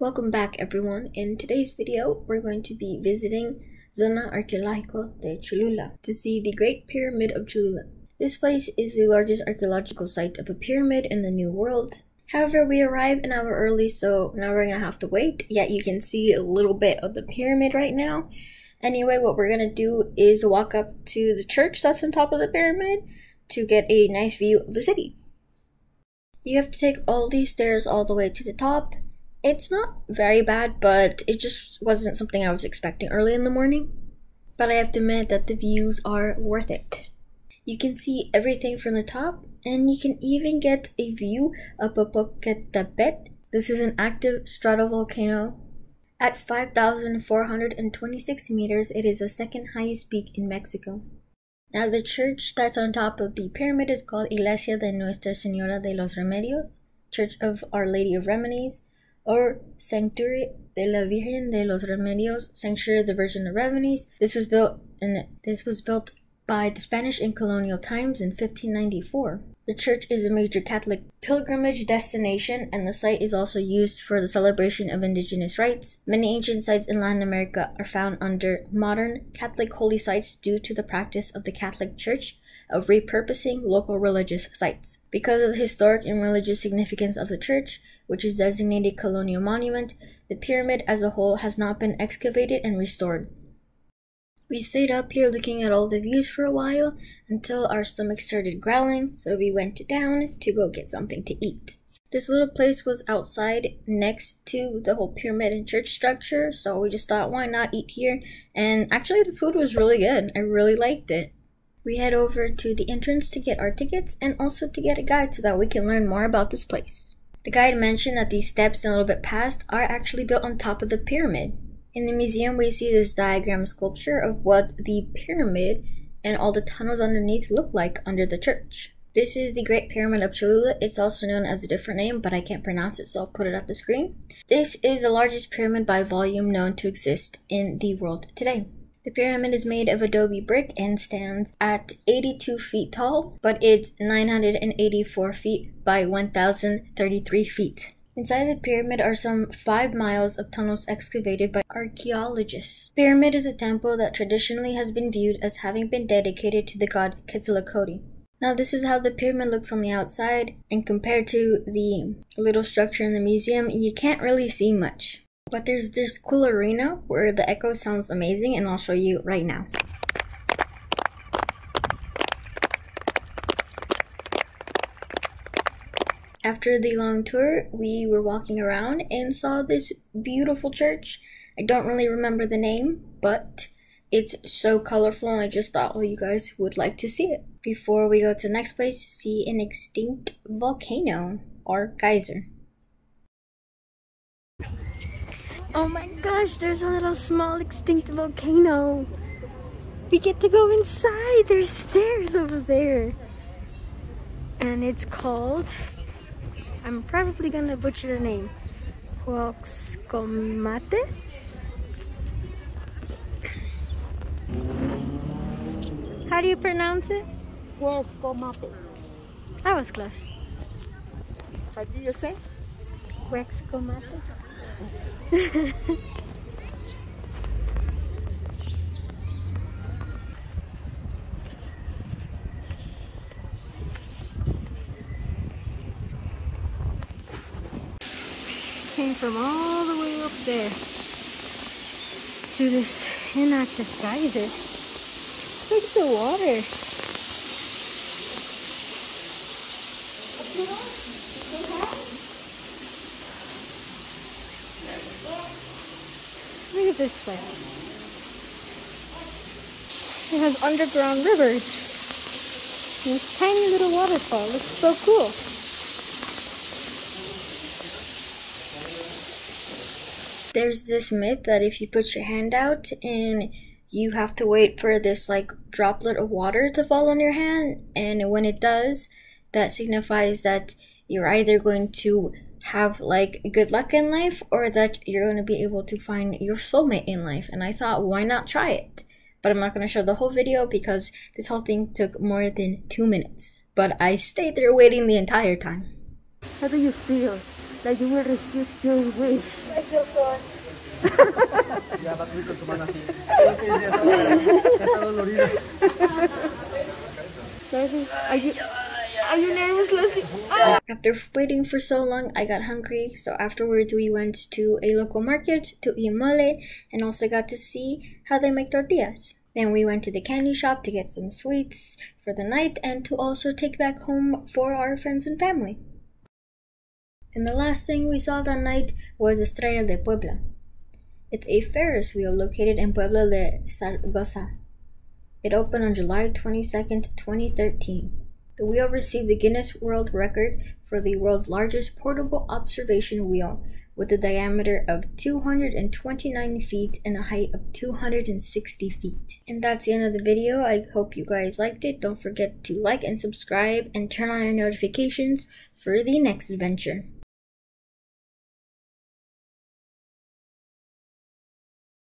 Welcome back everyone. In today's video, we're going to be visiting Zona Arqueológica de Cholula to see the Great Pyramid of Cholula. This place is the largest archaeological site of a pyramid in the New World. However, we arrived an hour early, so now we're gonna have to wait. Yet you can see a little bit of the pyramid right now. Anyway, what we're gonna do is walk up to the church that's on top of the pyramid to get a nice view of the city. You have to take all these stairs all the way to the top it's not very bad, but it just wasn't something I was expecting early in the morning. But I have to admit that the views are worth it. You can see everything from the top, and you can even get a view of Popocatépetl. This is an active stratovolcano. At 5,426 meters, it is the second highest peak in Mexico. Now, the church that's on top of the pyramid is called Iglesia de Nuestra Señora de los Remedios, Church of Our Lady of Remedies or Sanctuary de la Virgen de los Remedios, Sanctuary of the Virgin of Remedies. This was built and this was built by the Spanish in colonial times in 1594. The church is a major Catholic pilgrimage destination, and the site is also used for the celebration of indigenous rites. Many ancient sites in Latin America are found under modern Catholic holy sites due to the practice of the Catholic Church of repurposing local religious sites. Because of the historic and religious significance of the church, which is designated colonial monument, the pyramid as a whole has not been excavated and restored. We stayed up here looking at all the views for a while until our stomachs started growling, so we went down to go get something to eat. This little place was outside next to the whole pyramid and church structure, so we just thought, why not eat here? And actually, the food was really good. I really liked it. We head over to the entrance to get our tickets and also to get a guide so that we can learn more about this place. The guide mentioned that these steps a little bit past are actually built on top of the pyramid. In the museum, we see this diagram sculpture of what the pyramid and all the tunnels underneath look like under the church. This is the Great Pyramid of Cholula. It's also known as a different name, but I can't pronounce it, so I'll put it up the screen. This is the largest pyramid by volume known to exist in the world today. The pyramid is made of adobe brick and stands at 82 feet tall, but it's 984 feet by 1,033 feet. Inside the pyramid are some 5 miles of tunnels excavated by archaeologists. Pyramid is a temple that traditionally has been viewed as having been dedicated to the god Quetzalcoatl. Now this is how the pyramid looks on the outside, and compared to the little structure in the museum, you can't really see much. But there's this cool arena where the echo sounds amazing and I'll show you right now. After the long tour, we were walking around and saw this beautiful church. I don't really remember the name, but it's so colorful and I just thought all you guys would like to see it. Before we go to the next place, see an extinct volcano or geyser. Oh my gosh, there's a little small extinct volcano. We get to go inside. There's stairs over there. And it's called, I'm probably gonna butcher the name, Huaxcomate? How do you pronounce it? Huaxcomate. That was close. How do you say? Huaxcomate. Came from all the way up there to this inactive geyser. Look at the water. Look at this place. It has underground rivers. And this tiny little waterfall looks so cool. There's this myth that if you put your hand out and you have to wait for this like droplet of water to fall on your hand, and when it does, that signifies that you're either going to have like good luck in life or that you're going to be able to find your soulmate in life. And I thought, why not try it? But I'm not going to show the whole video because this whole thing took more than two minutes. But I stayed there waiting the entire time. How do you feel? that you will receive your wish. I feel so Ya vas a subir con su mano así. Está dolorida. Leslie, are you, are you nervous, Leslie? Ah! After waiting for so long, I got hungry, so afterwards we went to a local market to eat mole and also got to see how they make tortillas. Then we went to the candy shop to get some sweets for the night and to also take back home for our friends and family. And the last thing we saw that night was Estrella de Puebla. It's a Ferris wheel located in Puebla de Zaragoza. It opened on July 22nd, 2013. The wheel received the Guinness World Record for the world's largest portable observation wheel with a diameter of 229 feet and a height of 260 feet. And that's the end of the video. I hope you guys liked it. Don't forget to like and subscribe and turn on your notifications for the next adventure.